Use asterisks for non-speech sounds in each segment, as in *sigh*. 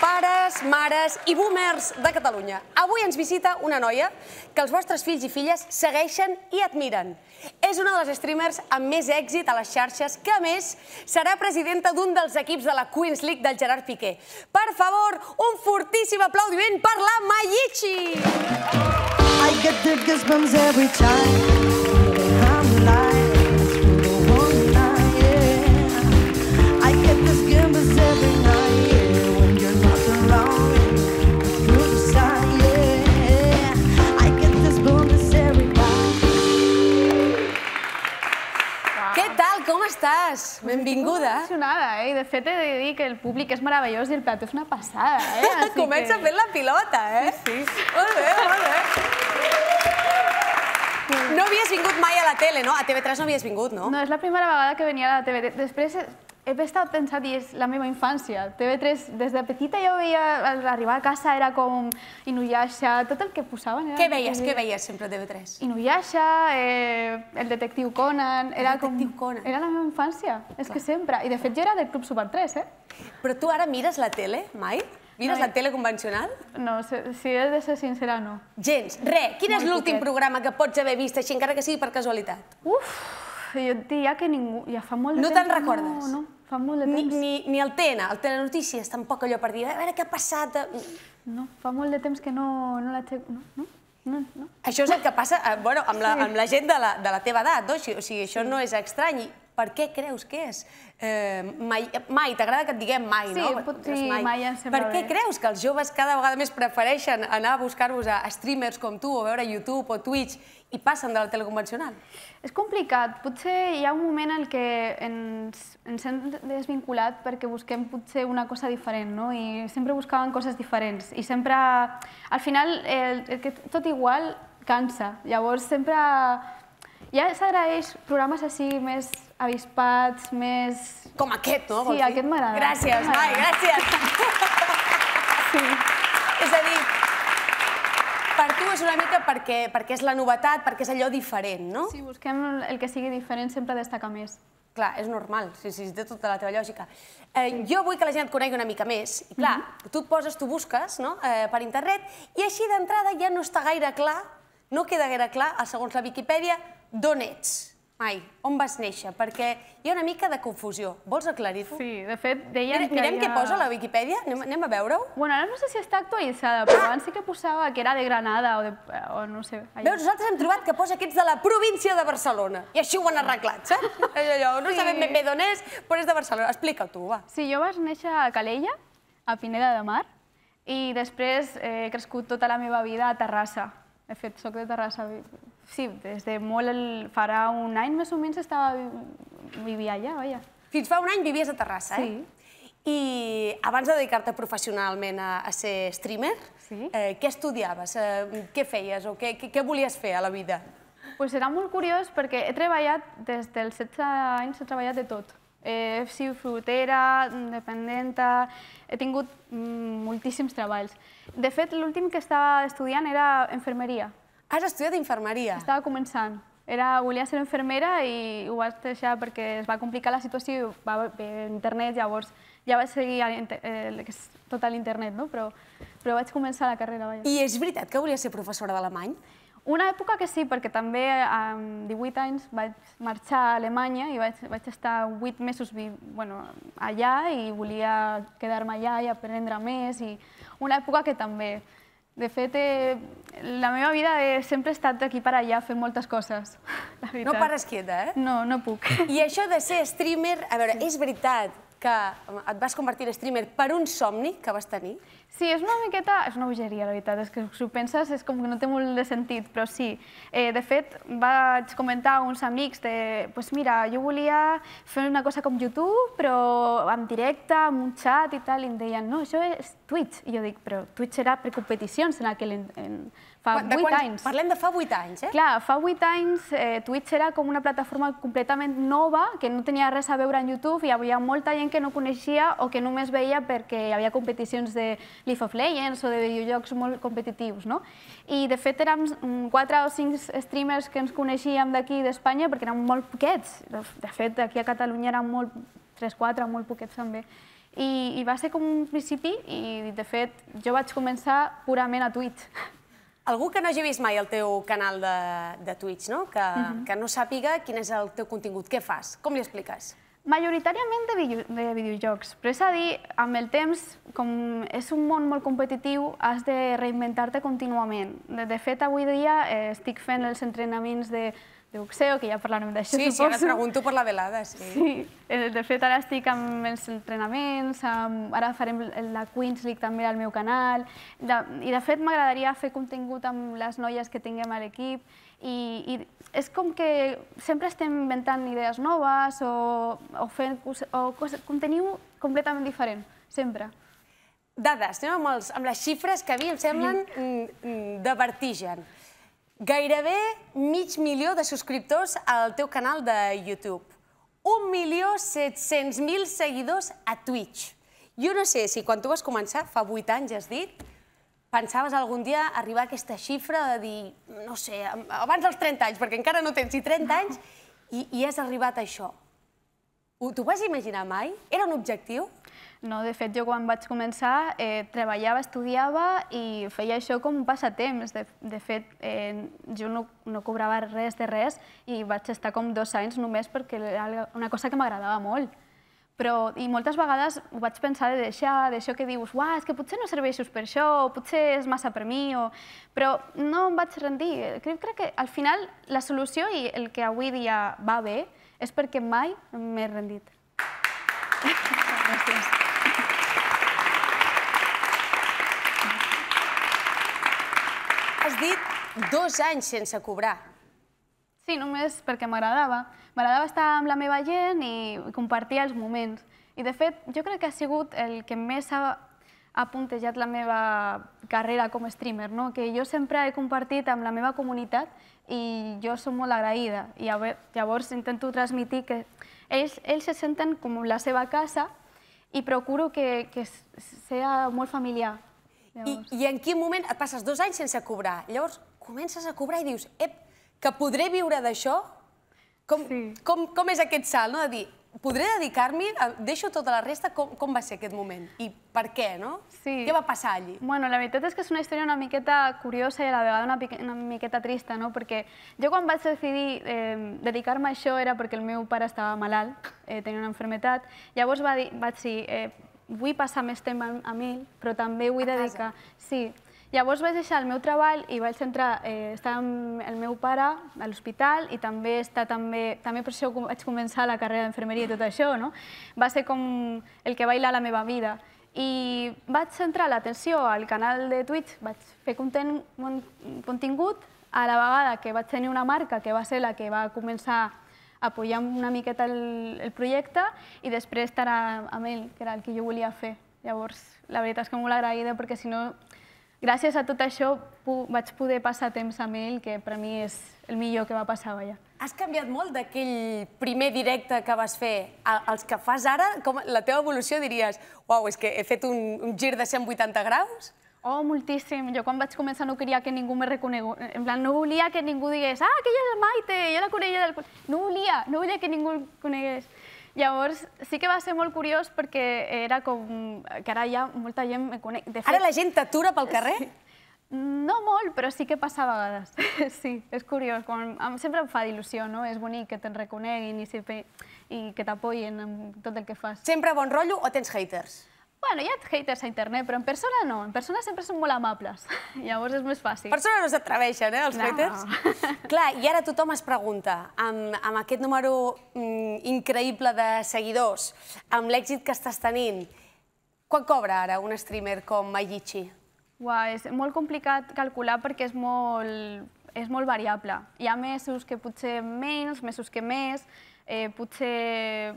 pares, mares i boomers de Catalunya. Avui ens visita una noia que els vostres fills i filles segueixen i admiren. És una de les streamers amb més èxit a les xarxes, que a més serà presidenta d'un dels equips de la Queens League del Gerard Piqué. Per favor, un fortíssim aplaudiment per la Mayichi! I get the goosebumps every time estàs? Benvinguda. emocionada, eh? I de fet he de dir que el públic és meravellós i el plató és una passada, eh? *laughs* Així Comença que... fent la pilota, eh? Sí, sí. Molt bé, molt bé. No havies vingut mai a la tele, no? A TV3 no havies vingut, no? No, és la primera vegada que venia a la TV. Després he estat pensant i és la meva infància. TV3, des de petita jo veia, al arribar a casa era com Inuyasha, tot el que posaven. Era Què veies? Què veies sempre a TV3? Inuyasha, eh, el detectiu Conan... Era detectiu com... Conan. Era la meva infància, és que sempre. I de fet jo era del Club Super 3, eh? Però tu ara mires la tele, mai? Mires No, la tele convencional? No, si he de ser sincera, no. Gens. Re, quin és l'últim programa que pots haver vist així, encara que sigui per casualitat? Uf, jo et diria que ningú... Ja fa molt de No temps... te'n que recordes? No, no, fa molt de Ni, temps. ni, ni el TN, el Telenotícies, tampoc allò per dir, a veure què ha passat... No, fa molt de temps que no, no la xeco. No, no, no, no. Això és el que passa eh, bueno, amb, la, amb la gent de la, de la teva edat, no? O sigui, això no és estrany. Per què creus que és? Eh, mai, mai t'agrada que et diguem mai, Sí, no? pot- sí, mai em sembla Per què bé. creus que els joves cada vegada més prefereixen anar a buscar-vos a streamers com tu, o veure YouTube o Twitch, i passen de la tele convencional? És complicat. Potser hi ha un moment en què ens, ens hem desvinculat perquè busquem potser una cosa diferent, no? I sempre buscaven coses diferents. I sempre... Al final, el, tot igual cansa. Llavors, sempre... Ja s'agraeix programes així més avispats, més... Com aquest, no? Sí, aquest m'agrada. Gràcies. Mai, gràcies. *laughs* Sí. És a dir, per tu és una mica perquè, perquè és la novetat, perquè és allò diferent, no? Si busquem el que sigui diferent sempre destaca més. Clar, és normal, sí, sí, té tota la teva lògica. Eh, jo vull que la gent et conegui una mica més. I clar, tu et poses, tu busques no? eh, per internet i així d'entrada ja no està gaire clar, no queda gaire clar, segons la Viquipèdia, d'on ets. Mai, on vas néixer? Perquè hi ha una mica de confusió. Vols aclarir-ho? Sí, de fet, deien Mira, que mirem què posa la Viquipèdia, anem, anem a veure-ho. Bueno, ara no sé si està actualitzada, però abans sí que posava que era de Granada o, de, o no sé. allà. Veus, nosaltres hem trobat que posa que ets de la província de Barcelona. I així ho han arreglat, saps? És *laughs* allò, no Sí. sabem ben bé d'on és, però és de Barcelona. Explica-ho tu, va. Sí, jo vaig néixer a Calella, a Pineda de Mar, i després he crescut tota la meva vida a Terrassa. De fet, sóc de Terrassa. Sí, des de molt... El... Farà un any més o menys estava... Vivia allà, vaja. Fins fa un any vivies a Terrassa, eh? Sí. I abans de dedicar-te professionalment a, a ser streamer, Sí. eh, què estudiaves? Eh, què feies o què, què, què volies fer a la vida? Pues era molt curiós perquè he treballat, des dels 16 anys, he treballat de tot. He sigut frutera, dependenta, he tingut mm, moltíssims treballs. De fet, l'últim que estava estudiant era infermeria. Has estudiat infermeria. Estava començant. Era, volia ser infermera i ho vaig deixar perquè es va complicar la situació, va haver internet, llavors ja vaig seguir l'inter- eh, el que és tot a l'internet, no? però, però vaig començar la carrera, vaja. I és veritat que volies ser professora d'alemany? Una època que sí, perquè també amb 18 anys vaig marxar a Alemanya i vaig, vaig estar 8 mesos vi, bueno, allà i volia quedar-me allà i aprendre més. I una època que també, de fet, eh, la meva vida he sempre estat aquí per allà fent moltes coses. La veritat. No pares quieta, eh? No, no puc. I això de ser streamer, a veure, és veritat que et vas convertir en streamer per un somni que vas tenir? Sí, és una miqueta... És una bogeria, la veritat. És que si ho penses és com que no té molt de sentit, però sí. Eh, de fet, vaig comentar a uns amics de... Pues mira, jo volia fer una cosa com YouTube, però en directe, amb un xat i tal, i em deien, no, això és Twitch. I jo dic, però Twitch era per competicions en aquell... En, en, fa De 8 quan- anys. Parlem de fa 8 anys, eh? Clar, fa 8 anys eh, Twitch era com una plataforma completament nova, que no tenia res a veure en YouTube i hi havia molta gent que no coneixia o que només veia perquè hi havia competicions de League of Legends o de videojocs molt competitius, no? I de fet érem mm, quatre o cinc streamers que ens coneixíem d'aquí d'Espanya perquè érem molt poquets. De fet, aquí a Catalunya érem molt, tres, quatre, molt poquets també. I, I va ser com un principi i, de fet, jo vaig començar purament a Twitch. *laughs* Algú que no hagi vist mai el teu canal de, de Twitch, no? Que, Mhm. que no sàpiga quin és el teu contingut, què fas? Com li expliques? Majoritàriament de, video, de videojocs, però és a dir, amb el temps, com és un món molt competitiu, has de reinventar-te contínuament. De, de fet, avui dia eh, estic fent els entrenaments de boxeo, que ja parlarem d'això, Sí, sí, ara et suposo. pregunto per la velada, sí. Sí, eh, de fet ara estic amb els entrenaments, amb, ara farem la Queens League també al meu canal, de, i de fet m'agradaria fer contingut amb les noies que tinguem a l'equip, i, i és com que sempre estem inventant idees noves o, o fent o cos, conteniu completament diferent, sempre. Dades, anem amb, els, amb les xifres que a mi em semblen mm, mm, de vertigen. Gairebé mig milió de subscriptors al teu canal de YouTube. 1.700.000 seguidors a Twitch. Jo no sé si quan tu vas començar, fa 8 anys has dit, pensaves algun dia arribar a aquesta xifra de dir, no sé, abans dels 30 anys, perquè encara no tens ni 30 anys, i, i has arribat a això. Ho- T'ho vas imaginar mai? Era un objectiu? No, de fet, jo quan vaig començar eh, treballava, estudiava i feia això com un passatemps. De, de fet, eh, jo no, no cobrava res de res i vaig estar com dos anys només perquè era una cosa que m'agradava molt. Però, i moltes vegades ho vaig pensar de deixar, d'això que dius, uah, és que potser no serveixos per això, o potser és massa per mi, o... però no em vaig rendir. Crec, crec que al final la solució i el que avui dia va bé és perquè mai m'he rendit. Gràcies. Has dit dos anys sense cobrar. Sí, només perquè m'agradava. M'agradava estar amb la meva gent i compartir els moments. I, de fet, jo crec que ha sigut el que més ha, ha puntejat la meva carrera com a streamer, no? que jo sempre he compartit amb la meva comunitat i jo soc molt agraïda. I llavors intento transmitir que ells, ells se senten com la seva casa i procuro que, que s- sea molt familiar. I. I en quin moment et passes dos anys sense cobrar? Llavors comences a cobrar i dius, ep, que podré viure d'això? Com, Sí. com, com és aquest salt, no? De dir, podré dedicar-m'hi, deixo tota la resta, com, com va ser aquest moment? I per què, no? Sí. Què va passar allí? Bueno, la veritat és que és una història una miqueta curiosa i a la vegada una, una miqueta trista, no? Perquè jo quan vaig decidir eh, dedicar-me a això era perquè el meu pare estava malalt, eh, tenia una enfermetat. Llavors va dir, vaig dir, eh, vull passar més temps amb, ell, però també vull A casa. dedicar... Sí. Llavors vaig deixar el meu treball i vaig entrar, eh, estar amb el meu pare a l'hospital i també estar també, també per això vaig començar la carrera d'infermeria i tot això, no? Va ser com el que va hilar la meva vida. I vaig centrar l'atenció al canal de Twitch, vaig fer content, contingut, a la vegada que vaig tenir una marca que va ser la que va començar apoyar una miqueta el, el projecte i després estar a- amb ell, que era el que jo volia fer. Llavors, la veritat és que molt agraïda perquè si no, gràcies a tot això vaig poder passar temps amb ell, que per mi és el millor que va passar, vaja. Has canviat molt d'aquell primer directe que vas fer als que fas ara? Com la teva evolució diries, uau, és que he fet un, un gir de 180 graus? Oh, moltíssim. Jo quan vaig començar no queria que ningú me reconegués. En plan, no volia que ningú digués ah, aquella és Maite, jo la coneixia del... col-". No volia, no volia que ningú conegués. Llavors, sí que va ser molt curiós perquè era com... que ara ja molta gent me coneix. De fet, Ara la gent t'atura pel carrer? No molt, però sí que passa a vegades. *laughs* Sí, és curiós. Em- sempre em fa d'il·lusió, no? És bonic que te'n reconeguin i, sempre, i que t'apoyin en tot el que fas. Sempre bon rotllo o tens haters? Bueno, hi ha haters a internet, però en persona no. En persona sempre són molt amables. *laughs* Llavors és més fàcil. Persones no s'atreveixen, eh, els No. haters? *laughs* Clar, i ara tothom es pregunta, amb, amb aquest número mm, increïble de seguidors, amb l'èxit que estàs tenint, quan cobra ara un streamer com Maiichi? Uau, és molt complicat calcular perquè és molt, és molt variable. Hi ha mesos que potser menys, mesos que més, eh, potser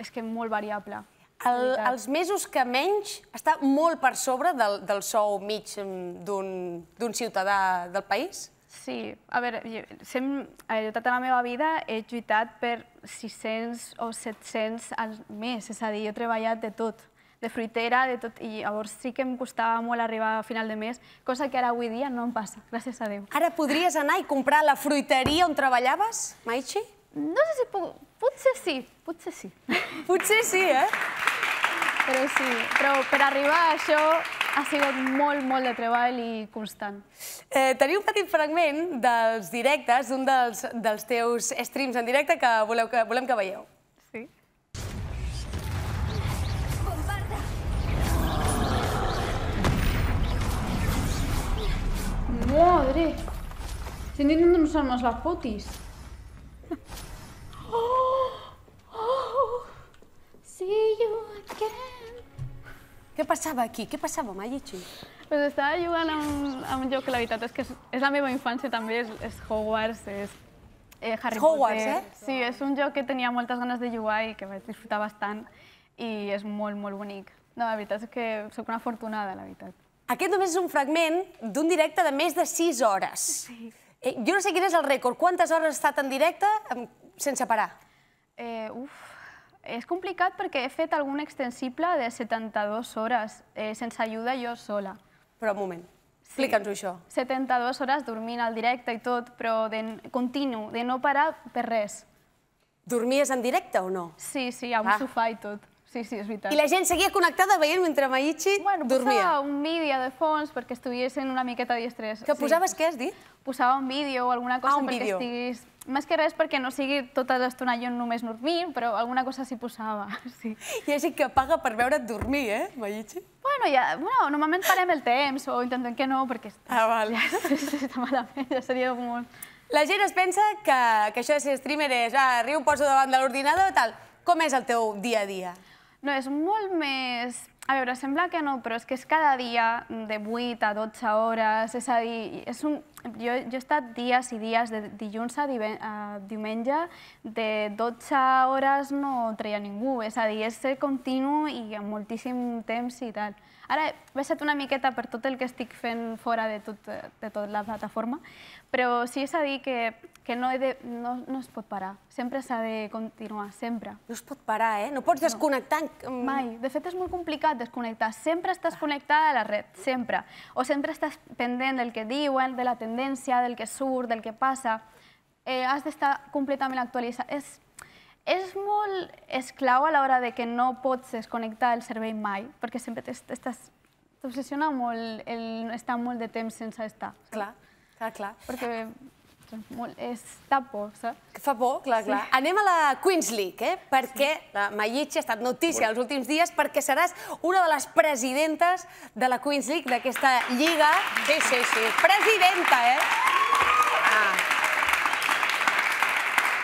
és que molt variable. El, els mesos que menys està molt per sobre del, del sou mig mm, d'un d'un ciutadà del país? Sí, a veure, jo, sem, eh, tota la meva vida he lluitat per 600 o 700 al mes, és a dir, jo he treballat de tot, de fruitera, de tot, i llavors sí que em costava molt arribar a final de mes, cosa que ara avui dia no em passa, gràcies a Déu. Ara podries anar i comprar la fruiteria on treballaves, Maichi? No sé si puc... Potser sí, potser sí. Potser sí, eh? Però sí, però per arribar a això ha sigut molt, molt de treball i constant. Eh, teniu un petit fragment dels directes, d'un dels, dels teus streams en directe que, voleu que volem que veieu. Sí. Madre. Estoy intentando usar más las potis. *gasps* Oh, oh, see you again. Què passava aquí? Què passava, Mayichi? Pues estava jugant a un, a un joc que la veritat és que és, és la meva infància també, és, és Hogwarts, és eh, Harry Hogwarts, Potter. eh? Sí, és un joc que tenia moltes ganes de jugar i que vaig disfrutar bastant i és molt, molt bonic. No, la veritat és que sóc una afortunada, la veritat. Aquest només és un fragment d'un directe de més de 6 hores. Sí. Eh, jo no sé quin és el rècord. Quantes hores has estat en directe sense parar? Eh, uf, és complicat perquè he fet algun extensible de 72 hores, eh, sense ajuda jo sola. Però un moment, explica'ns-ho això. 72 hores dormint al directe i tot, però de continu, de no parar per res. Dormies en directe o no? Sí, sí, a un Ah. sofà i tot. Sí, sí, és veritat. I la gent seguia connectada veient mentre Mayichi Bueno, dormia. posava un vídeo de fons perquè estiguessin una miqueta d'estrès. Que posaves què has dit? Posava un vídeo o alguna cosa Ah, perquè vídeo. estiguis... Més que res perquè no sigui tota l'estona jo només dormint, però alguna cosa s'hi posava, *laughs* sí. Hi ha gent que paga per veure't dormir, eh, Mayichi? Bueno, ja, bueno, normalment parem el temps o intentem que no, perquè està, Ah, val. *laughs* ja, està malament, ja seria molt... La gent es pensa que, que això de ser streamer és ah, em poso davant de l'ordinador tal. Com és el teu dia a dia? No, és molt més... A veure, sembla que no, però és que és cada dia de 8 a 12 hores, és a dir, és un... jo, jo he estat dies i dies, de dilluns a, dive... a diumenge, de 12 hores no treia ningú, és a dir, és ser continu i amb moltíssim temps i tal. Ara he baixat una miqueta per tot el que estic fent fora de tot, de tot la plataforma, però sí és a dir que, que no, he de, no, no es pot parar, sempre s'ha de continuar, sempre. No es pot parar, eh? No pots desconnectar. Mm, Mai. De fet, és molt complicat desconnectar. Sempre estàs connectada a la red, sempre. O sempre estàs pendent del que diuen, de la tendència, del que surt, del que passa. Eh, has d'estar completament actualitzat. És, és molt esclau a l'hora de que no pots desconnectar el cervell mai, perquè sempre t'es- t'estàs... T'obsessiona molt el estar molt de temps sense estar. Clar, clar, clar. Perquè molt, és tapo, saps? Que fa por, clar, clar. Anem a la Queens League, eh? perquè la Mayichi ha estat notícia els últims dies perquè seràs una de les presidentes de la Queens League, d'aquesta lliga. Sí, sí, sí. Presidenta, eh? Ah.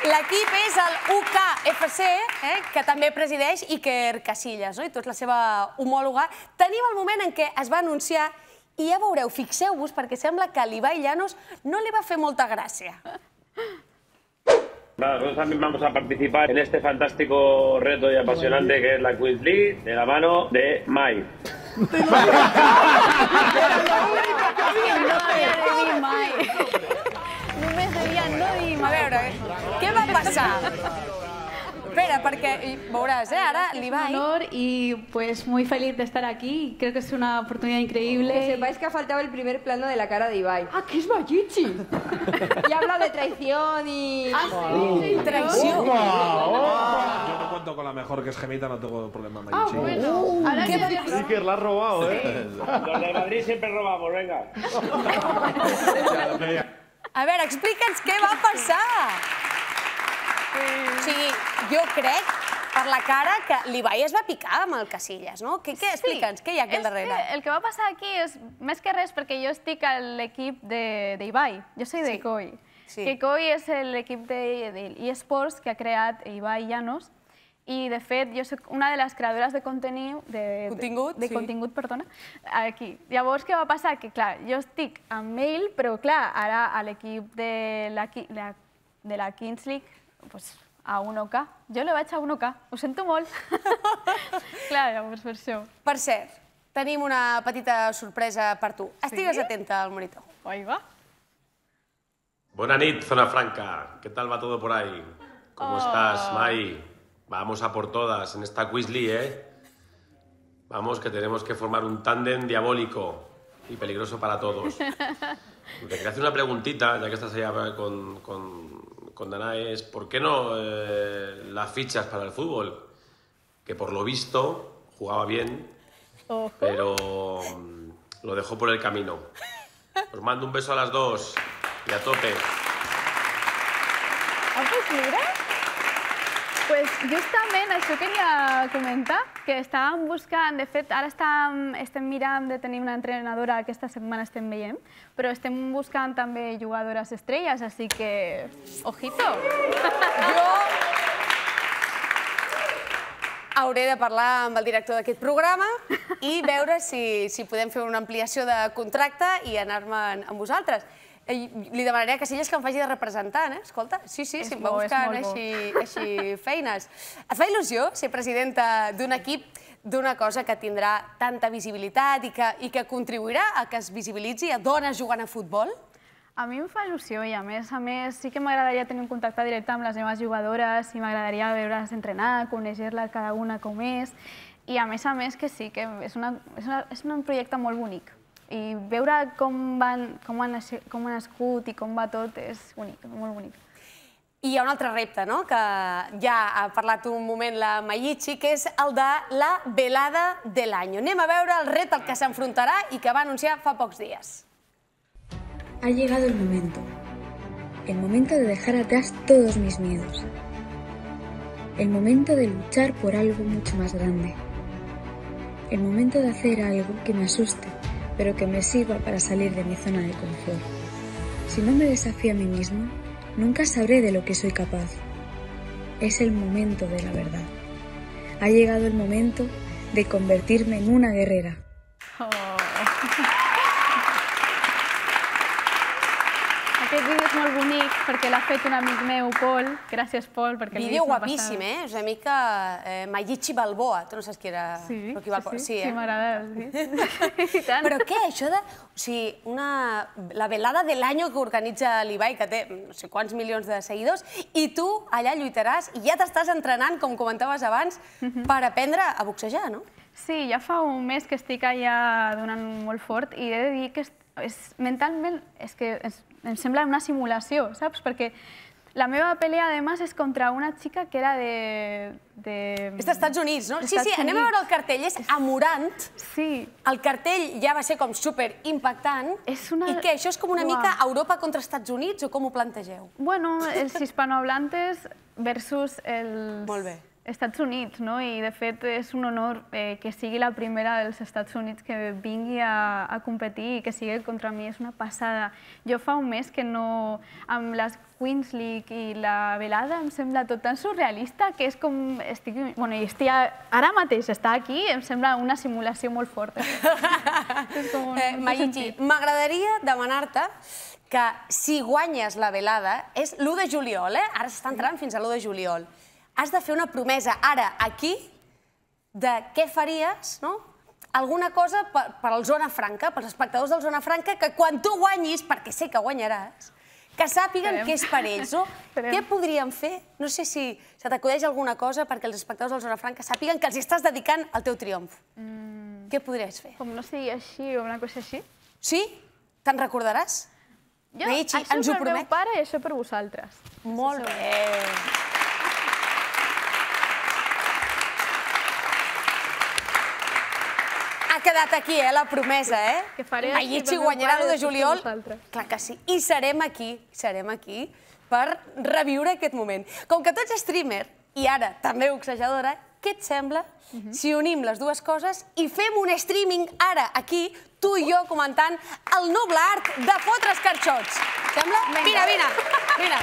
L'equip és el UKFC, eh, que també presideix Iker Casillas, no? i tu ets la seva homòloga. Tenim el moment en què es va anunciar i ja veureu, fixeu-vos, perquè sembla que a l'Ibai Llanos no li va fer molta gràcia. Nada, nosotros también vamos a participar en este fantástico reto y apasionante que es la Quiz League de la mano de Mai. No. Només dir A mai. veure, què va passar? Espera, perquè i veuràs, eh, ara l'Ibai... honor y pues muy feliz de estar aquí. Creo que es una oportunidad Que increíble. sepáis que ha faltado el primer plano de la cara de Ibai. ¡Ah, que es Mayichi! *laughs* Y ha hablado de traición y... Traició. Yo no cuento con la mejor que es Gemita, no tengo problema Ah, bueno. Ahora que Iker, la has robado, ¿eh? Los de Madrid siempre robamos, venga. *laughs* A veure, explica'ns què va passar. O sigui, jo crec, per la cara, que l'Ibai es va picar amb el Casillas, no? Què, què? Explica'ns, què hi ha aquí al darrere? Que el que va passar aquí és, més que res, perquè jo estic a l'equip de- d'Ibai. Jo soy de Sí. COI. Sí. Que COI és l'equip de, de que ha creat Ibai Llanos. I, de fet, jo soc una de les creadores de Contingut, de, de sí. contingut, perdona, aquí. Llavors, què va passar? Que, clar, jo estic amb ell, però, clar, ara a l'equip de la, de la Kings League, pues, a 1K. Jo le vaig a 1K, ho sento molt. *laughs* clar, llavors per això. Per cert, tenim una petita sorpresa per tu. Estigues Sí? atenta al monitor. Ahí va. Buena nit, Zona Franca. ¿Qué tal va todo por ahí? ¿Cómo estás, Mai? Vamos a por todas en esta Quizly, ¿eh? Vamos, que tenemos que formar un tándem diabólico y peligroso para todos. *laughs* Te quería hacer una preguntita, ya que estás ahora con, con, con Danae, es ¿por qué no eh, las fichas para el fútbol? Que por lo visto jugaba bien, pero mm, lo dejó por el camino. Os mando un beso a las dos y a tope. Pues justament això queria comentar, que estàvem buscant, de fet, ara estem, estem mirant de tenir una entrenadora, aquesta setmana estem veient, però estem buscant també jugadores estrelles, així que... Ojito! Jo hauré de parlar amb el director d'aquest programa i veure si, si podem fer una ampliació de contracte i anar-me'n amb vosaltres. Li demanaré a Casillas que em faci de representant, eh? Escolta, sí, sí, si em va buscant així, així feines. Et fa il·lusió ser presidenta d'un equip d'una cosa que tindrà tanta visibilitat i que, i que contribuirà a que es visibilitzi a dones jugant a futbol? A mi em fa il·lusió i a més a més sí que m'agradaria tenir un contacte directe amb les meves jugadores i m'agradaria veure-les entrenar, conèixer-les cada una com és i a més a més que sí, que és, una, és, una, és un projecte molt bonic i veure com, van, com, han, com ha nascut i com va tot és bonic, molt bonic. I hi ha un altre repte, no?, que ja ha parlat un moment la Mayichi, que és el de la velada de l'any. Anem a veure el repte al que s'enfrontarà i que va anunciar fa pocs dies. Ha llegado el momento. El momento de dejar atrás todos mis miedos. El momento de luchar por algo mucho más grande. El momento de hacer algo que me asuste, pero que me sirva para salir de mi zona de confort. Si no me desafío a mí mismo, nunca sabré de lo que soy capaz. Es el momento de la verdad. Ha llegado el momento de convertirme en una guerrera. Oh. *laughs* Aquest vídeo és molt bonic perquè l'ha fet un amic meu, Pol. Gràcies, Pol, perquè el Vídeo vídeo guapíssim, eh? És una mica eh, Mayichi Balboa. Tu no saps qui era... Sí, qui va... sí, sí, eh? *laughs* sí m'agrada. Sí. Però què, això de... O sigui, una... la velada de l'any que organitza l'Ibai, que té no sé quants milions de seguidors, i tu allà lluitaràs i ja t'estàs entrenant, com comentaves abans, Mhm. per aprendre a boxejar, no? Sí, ja fa un mes que estic allà donant molt fort i he de dir que és, mentalment és que és, em sembla una simulació, saps? Perquè la meva pelea, además, és contra una xica que era de... de És d'Estats Units, no? Sí, Estats sí, anem a Units. veure el cartell. És a Morant. Sí. El cartell ja va ser com super impactant. És una... I què, això és com una Uau. mica Europa contra Estats Units o com ho plantegeu? Bueno, els hispanohablantes versus els Molt bé. Estats Units, no? I de fet és un honor eh, que sigui la primera dels Estats Units que vingui a, a competir i que sigui contra mi, és una passada. Jo fa un mes que no... amb les Queens League i la velada em sembla tot tan surrealista que és com... Estic, bueno, i estic ara mateix, està aquí, em sembla una simulació molt forta. *laughs* és com un, Eh, m'agradaria demanar-te que si guanyes la velada, és l'1 de juliol, eh? Ara s'està entrant fins a l'1 de juliol. Has de fer una promesa ara, aquí, de què faries, no? Alguna cosa per, per al Zona Franca, pels espectadors del Zona Franca, que quan tu guanyis, perquè sé que guanyaràs, que sàpiguen Esperem. que és per ells, no? Què podríem fer? No sé si se t'acudeix alguna cosa perquè els espectadors del Zona Franca sàpiguen que els estàs dedicant el teu triomf. Mm, Què podries fer? com no sigui així o una cosa així. Sí? Te'n recordaràs? Jo, Meitxi, això ens ho per meu promet? pare i això per vosaltres. Molt bé. Ha quedat aquí, eh, la promesa, eh? Que faré meu guanyarà pare l'1 de juliol. Clar que sí. I serem aquí, serem aquí per reviure aquest moment. Com que tu ets streamer i ara també boxejadora, què et sembla Mhm. si unim les dues coses i fem un streaming ara, aquí, tu i jo comentant el noble art de fotre escarxots? Sembla? Vine, vine, *laughs* vine.